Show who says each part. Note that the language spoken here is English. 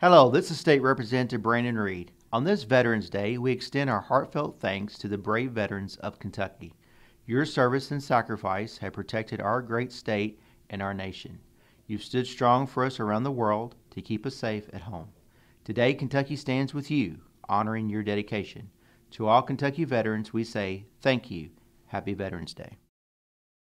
Speaker 1: Hello, this is State Representative Brandon Reed. On this Veterans Day, we extend our heartfelt thanks to the brave veterans of Kentucky. Your service and sacrifice have protected our great state and our nation. You've stood strong for us around the world to keep us safe at home. Today, Kentucky stands with you, honoring your dedication. To all Kentucky veterans, we say thank you. Happy Veterans Day.